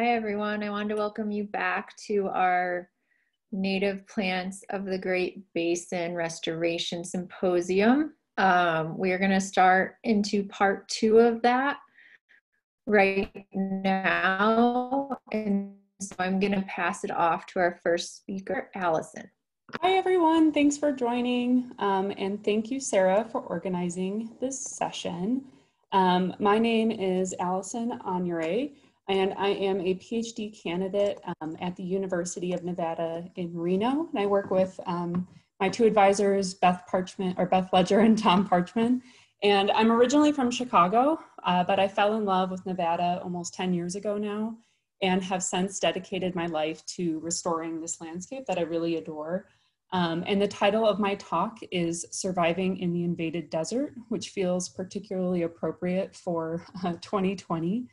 Hi, everyone. I wanted to welcome you back to our Native Plants of the Great Basin Restoration Symposium. Um, we are going to start into part two of that right now. And so I'm going to pass it off to our first speaker, Alison. Hi, everyone. Thanks for joining. Um, and thank you, Sarah, for organizing this session. Um, my name is Alison Agneray and I am a PhD candidate um, at the University of Nevada in Reno. And I work with um, my two advisors, Beth Parchman or Beth Leger and Tom Parchman. And I'm originally from Chicago, uh, but I fell in love with Nevada almost 10 years ago now and have since dedicated my life to restoring this landscape that I really adore. Um, and the title of my talk is Surviving in the Invaded Desert, which feels particularly appropriate for uh, 2020.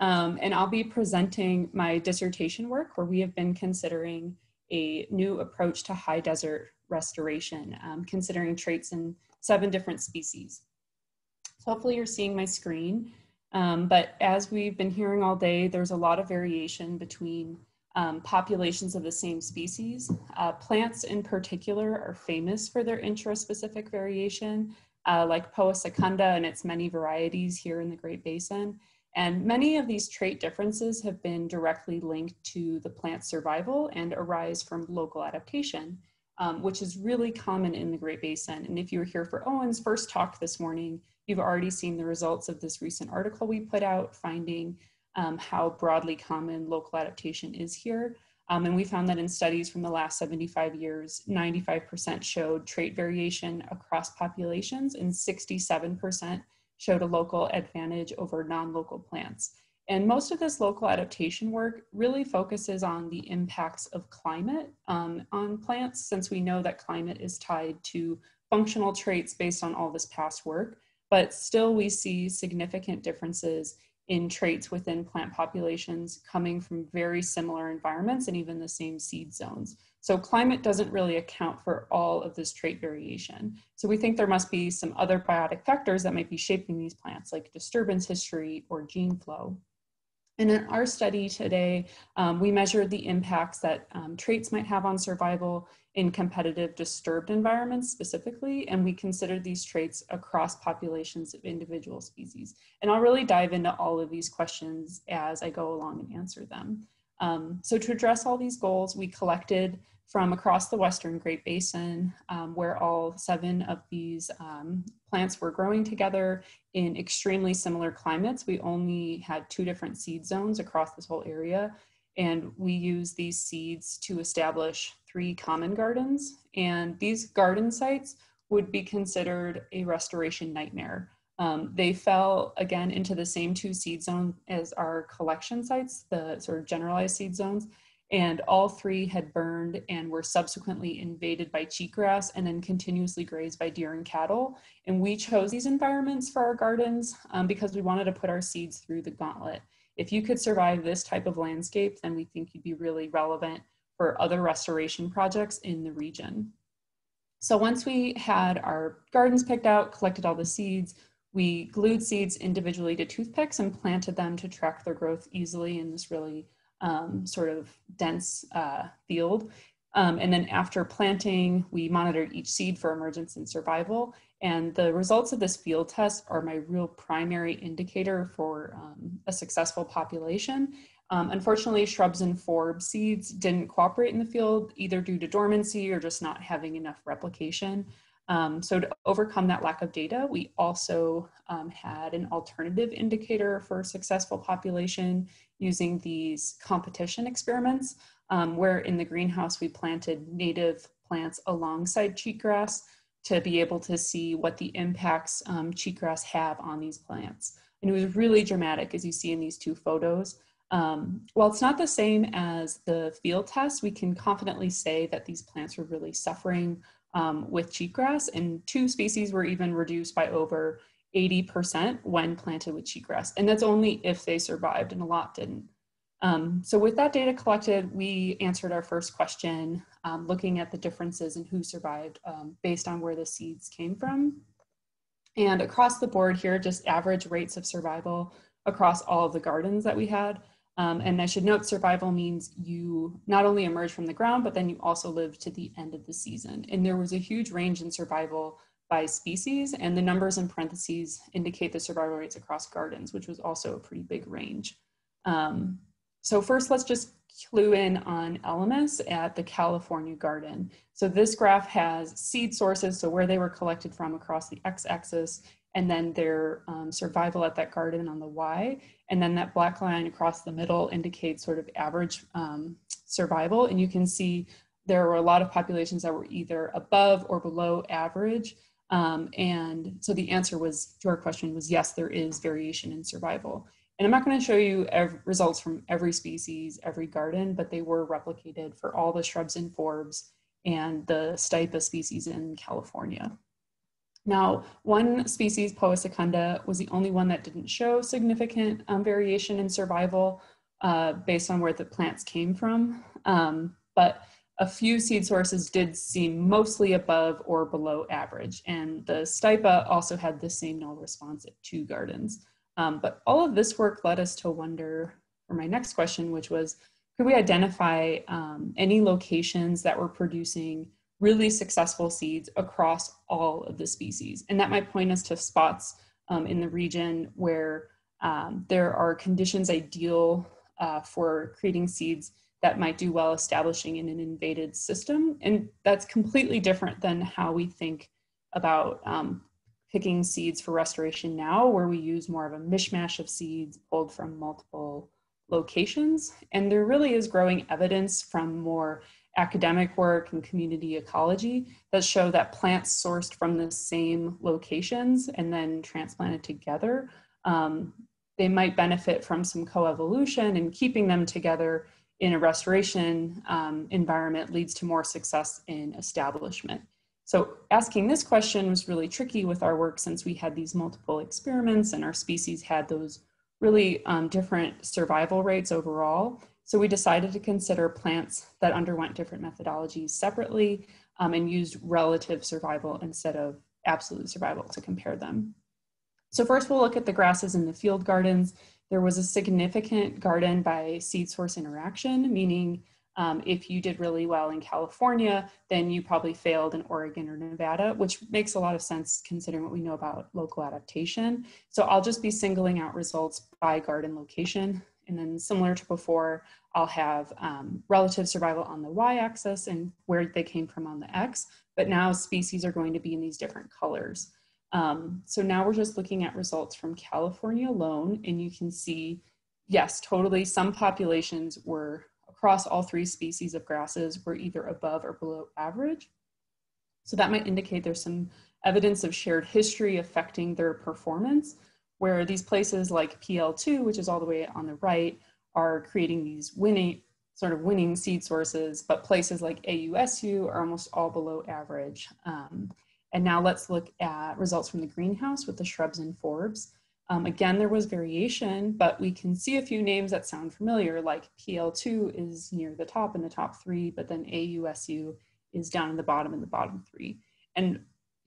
Um, and I'll be presenting my dissertation work where we have been considering a new approach to high desert restoration, um, considering traits in seven different species. So hopefully you're seeing my screen. Um, but as we've been hearing all day, there's a lot of variation between um, populations of the same species. Uh, plants in particular are famous for their intraspecific variation, uh, like Poa secunda and its many varieties here in the Great Basin. And many of these trait differences have been directly linked to the plant's survival and arise from local adaptation, um, which is really common in the Great Basin. And if you were here for Owen's first talk this morning, you've already seen the results of this recent article we put out finding um, how broadly common local adaptation is here. Um, and we found that in studies from the last 75 years, 95% showed trait variation across populations and 67% showed a local advantage over non-local plants. And most of this local adaptation work really focuses on the impacts of climate um, on plants, since we know that climate is tied to functional traits based on all this past work. But still, we see significant differences in traits within plant populations coming from very similar environments and even the same seed zones. So climate doesn't really account for all of this trait variation. So we think there must be some other biotic factors that might be shaping these plants like disturbance history or gene flow. And in our study today, um, we measured the impacts that um, traits might have on survival in competitive disturbed environments specifically, and we considered these traits across populations of individual species. And I'll really dive into all of these questions as I go along and answer them. Um, so to address all these goals, we collected from across the Western Great Basin, um, where all seven of these um, plants were growing together in extremely similar climates. We only had two different seed zones across this whole area, and we used these seeds to establish three common gardens. And these garden sites would be considered a restoration nightmare. Um, they fell again into the same two seed zones as our collection sites, the sort of generalized seed zones, and all three had burned and were subsequently invaded by cheatgrass and then continuously grazed by deer and cattle. And we chose these environments for our gardens um, because we wanted to put our seeds through the gauntlet. If you could survive this type of landscape, then we think you'd be really relevant for other restoration projects in the region. So once we had our gardens picked out, collected all the seeds, we glued seeds individually to toothpicks and planted them to track their growth easily in this really um, sort of dense uh, field. Um, and then after planting, we monitored each seed for emergence and survival. And the results of this field test are my real primary indicator for um, a successful population. Um, unfortunately, shrubs and forb seeds didn't cooperate in the field, either due to dormancy or just not having enough replication. Um, so to overcome that lack of data, we also um, had an alternative indicator for successful population using these competition experiments, um, where in the greenhouse we planted native plants alongside cheatgrass to be able to see what the impacts um, cheatgrass have on these plants. And it was really dramatic as you see in these two photos. Um, while it's not the same as the field test, we can confidently say that these plants were really suffering um, with cheatgrass, and two species were even reduced by over 80% when planted with cheatgrass. And that's only if they survived, and a lot didn't. Um, so with that data collected, we answered our first question, um, looking at the differences in who survived um, based on where the seeds came from. And across the board here, just average rates of survival across all of the gardens that we had. Um, and I should note survival means you not only emerge from the ground, but then you also live to the end of the season. And there was a huge range in survival by species, and the numbers in parentheses indicate the survival rates across gardens, which was also a pretty big range. Um, so first, let's just clue in on LMS at the California garden. So this graph has seed sources, so where they were collected from across the x-axis, and then their um, survival at that garden on the y. And then that black line across the middle indicates sort of average um, survival. And you can see there were a lot of populations that were either above or below average. Um, and so the answer was to our question was yes, there is variation in survival. And I'm not going to show you results from every species, every garden, but they were replicated for all the shrubs and forbs and the stipa species in California. Now, one species, Poa secunda, was the only one that didn't show significant um, variation in survival uh, based on where the plants came from. Um, but a few seed sources did seem mostly above or below average. And the stipa also had the same null response at two gardens. Um, but all of this work led us to wonder for my next question, which was, could we identify um, any locations that were producing really successful seeds across all of the species? And that might point us to spots um, in the region where um, there are conditions ideal uh, for creating seeds that might do well establishing in an invaded system. And that's completely different than how we think about um, picking seeds for restoration now, where we use more of a mishmash of seeds pulled from multiple locations. And there really is growing evidence from more academic work and community ecology that show that plants sourced from the same locations and then transplanted together, um, they might benefit from some coevolution and keeping them together in a restoration um, environment leads to more success in establishment. So asking this question was really tricky with our work since we had these multiple experiments and our species had those really um, different survival rates overall. So we decided to consider plants that underwent different methodologies separately um, and used relative survival instead of absolute survival to compare them. So first we'll look at the grasses in the field gardens. There was a significant garden by seed source interaction, meaning um, if you did really well in California, then you probably failed in Oregon or Nevada, which makes a lot of sense considering what we know about local adaptation. So I'll just be singling out results by garden location. And then similar to before, I'll have um, relative survival on the y-axis and where they came from on the x, but now species are going to be in these different colors. Um, so now we're just looking at results from California alone, and you can see, yes, totally, some populations were across all three species of grasses were either above or below average. So that might indicate there's some evidence of shared history affecting their performance, where these places like PL2, which is all the way on the right, are creating these winning, sort of winning seed sources, but places like AUSU are almost all below average. Um, and now let's look at results from the greenhouse with the shrubs and forbs. Um, again, there was variation, but we can see a few names that sound familiar, like PL2 is near the top in the top three, but then AUSU is down in the bottom in the bottom three. And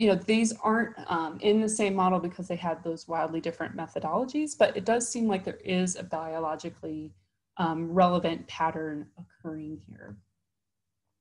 you know, these aren't um, in the same model because they had those wildly different methodologies, but it does seem like there is a biologically um, relevant pattern occurring here.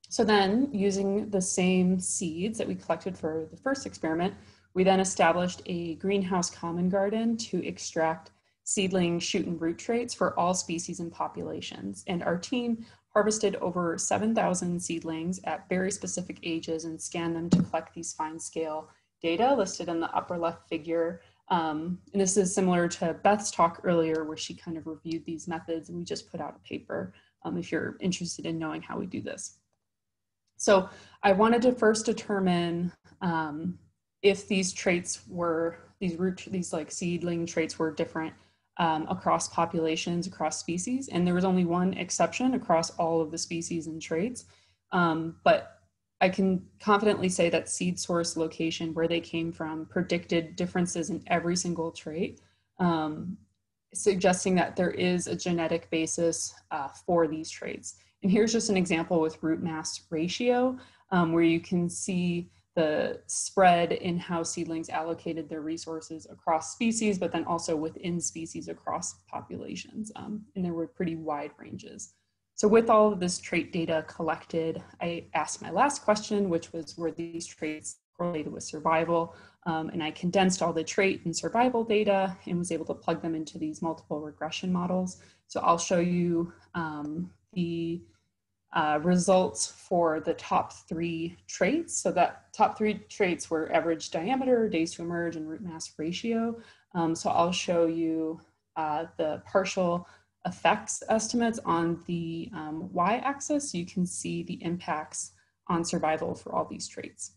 So then using the same seeds that we collected for the first experiment, we then established a greenhouse common garden to extract seedling shoot and root traits for all species and populations. And our team harvested over 7,000 seedlings at very specific ages and scanned them to collect these fine scale data listed in the upper left figure. Um, and this is similar to Beth's talk earlier where she kind of reviewed these methods and we just put out a paper um, if you're interested in knowing how we do this. So I wanted to first determine um, if these traits were, these root, these like seedling traits were different um, across populations, across species. And there was only one exception across all of the species and traits. Um, but I can confidently say that seed source location, where they came from, predicted differences in every single trait, um, suggesting that there is a genetic basis uh, for these traits. And here's just an example with root mass ratio, um, where you can see the spread in how seedlings allocated their resources across species, but then also within species across populations. Um, and there were pretty wide ranges. So with all of this trait data collected, I asked my last question, which was, were these traits correlated with survival? Um, and I condensed all the trait and survival data and was able to plug them into these multiple regression models. So I'll show you um, the uh, results for the top three traits. So that top three traits were average diameter, days to emerge, and root mass ratio. Um, so I'll show you uh, the partial effects estimates on the um, y-axis. You can see the impacts on survival for all these traits.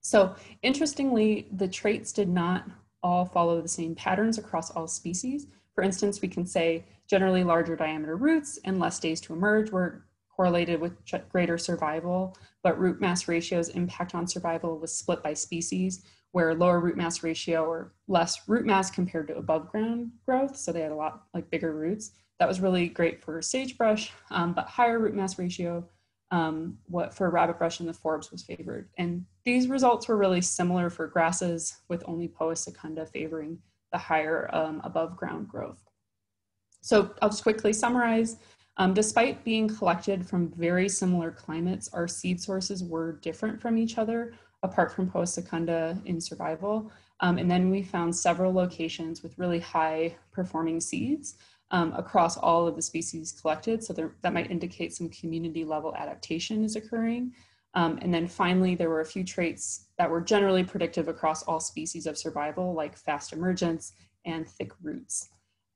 So interestingly, the traits did not all follow the same patterns across all species. For instance, we can say generally larger diameter roots and less days to emerge were correlated with greater survival, but root mass ratio's impact on survival was split by species, where lower root mass ratio or less root mass compared to above ground growth, so they had a lot like bigger roots. That was really great for sagebrush, um, but higher root mass ratio um, what for rabbitbrush and the forbs was favored. And these results were really similar for grasses with only Poa secunda favoring the higher um, above ground growth. So I'll just quickly summarize. Um, despite being collected from very similar climates, our seed sources were different from each other, apart from Poa secunda in survival. Um, and then we found several locations with really high performing seeds um, across all of the species collected. So there, that might indicate some community level adaptation is occurring. Um, and then finally, there were a few traits that were generally predictive across all species of survival, like fast emergence and thick roots.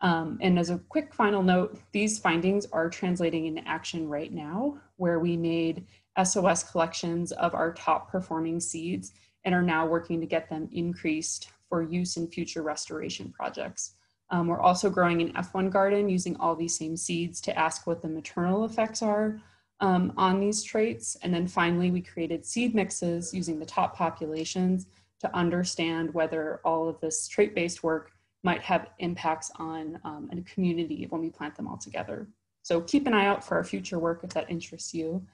Um, and as a quick final note, these findings are translating into action right now, where we made SOS collections of our top performing seeds and are now working to get them increased for use in future restoration projects. Um, we're also growing an F1 garden using all these same seeds to ask what the maternal effects are um, on these traits. And then finally, we created seed mixes using the top populations to understand whether all of this trait-based work might have impacts on um, a community when we plant them all together. So keep an eye out for our future work if that interests you.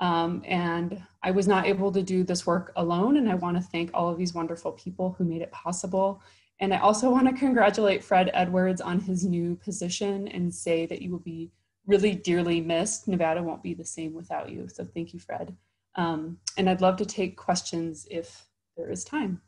Um, and I was not able to do this work alone, and I want to thank all of these wonderful people who made it possible. And I also want to congratulate Fred Edwards on his new position and say that you will be really dearly missed. Nevada won't be the same without you. So thank you, Fred. Um, and I'd love to take questions if there is time.